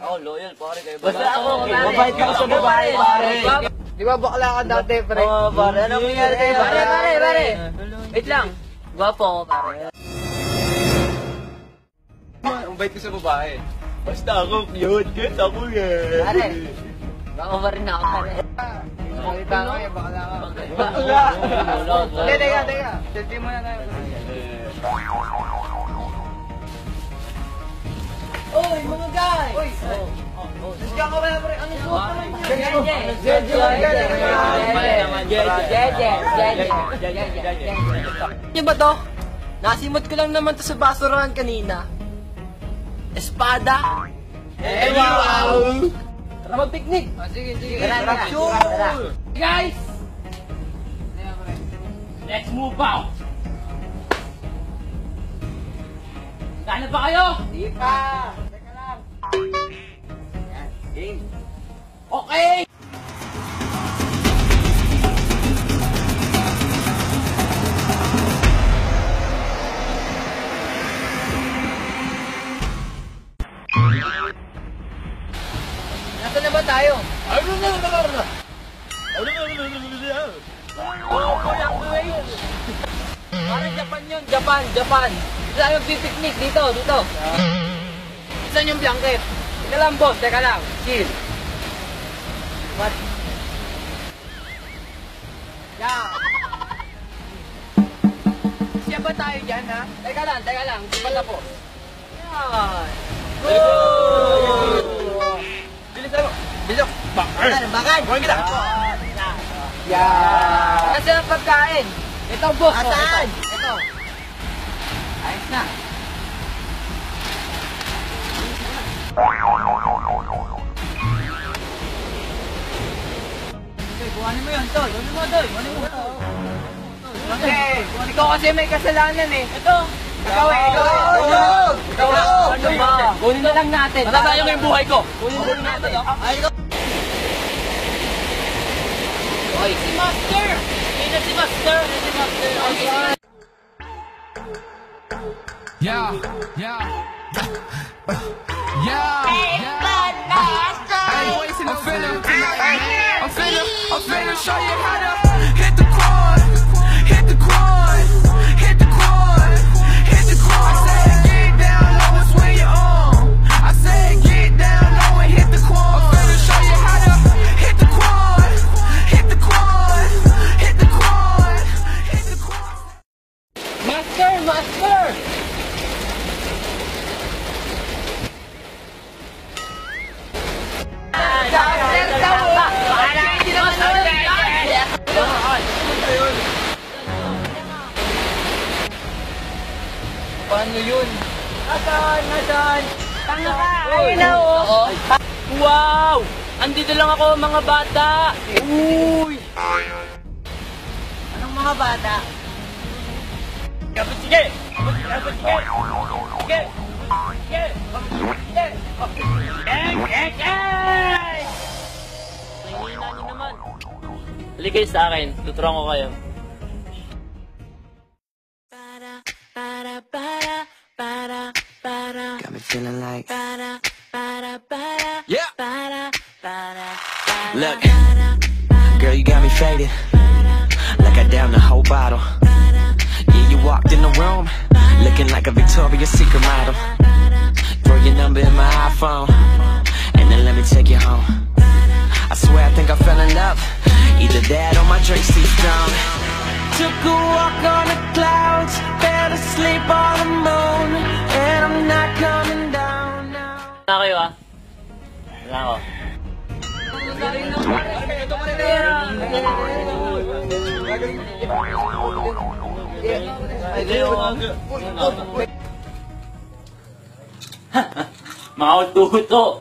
Ako, loyal, pare. Kayo Basta ako, mabait ako sa babae, pare. Di ba bakla ka dati, pre? Oo, pare. Anong nangyari kayo? Pare, pare, pare. Wait lang. Gwapo ako, pare. Ang bait ko sa babae. Basta ako, cute. Cute ako yan. Pare. Baka pa rin ako, pare. Nakita ko eh, bakla ka. Bakla. Hindi, teka, teka. Selfie muna tayo. Oy, mga guys! Uy! Nandiyan ka pre? Ano suot naman niya? Jeje. Jeje. Ano ba to? Nasimot ko lang naman to sa basurahan kanina. Espada. Eh, wow! Tara mag-picnic. Ah, Sige, sige. Tara, tara. Guys! Let's move out! Kaya ba kayo? Di pa. Teka lang. Yan, game. Okay! Nasaan na ba tayo? Ano na, ano na, ano na? Oh, kulang kulang. Parang Japan yun, Japan, Japan. Dito tayo pipiknik, dito, dito. Saan yung blanket? Teka lang, boss, teka lang. Chill. What? Yeah. Siya ba tayo dyan, ha? Teka lang, teka lang, hindi pa tapos. Yan. Go! Bilisan mo. Bilisan. Bakar! Bakit? Kumain kita! Yan. Kasi ang pagkain. Ito, boss. Asan? Ito. ito. Ayos na. Okay, kuhanin mo yun, Tol. Kuhanin mo, Tol. Kuhanin mo. Okay. Ikaw kasi may kasalanan eh. Ito. Ikaw eh, ikaw eh. Ikaw! Ikaw. Ano? Kunin na lang natin. Matatayo ko yung buhay ko! Kunin na lang natin. oh. Ay, ikaw! します。みんなします。Yeah, yeah, yeah. Hey, I'm feeling, I'm feeling, I'm feeling, show you how to. Paano yun? Nasaan? Nasaan? Tanga ka! Ayun na oh! Wow! Andito lang ako mga bata! Uy! Anong mga bata? Kapit sige! Kapit sige! Sige! Sige! Sige! Nangihina niyo naman. Halika kayo sa akin. Tuturuan ko kayo. Feeling like. Yeah. Look, girl, you got me faded. Like I downed the whole bottle. Yeah, you walked in the room, looking like a Victoria's Secret model. Throw your number in my iPhone, and then let me take you home. I swear I think I fell in love. Either that or my drinks too strong. Took a walk on the clouds, fell asleep on the moon, Wala ako. Ututo.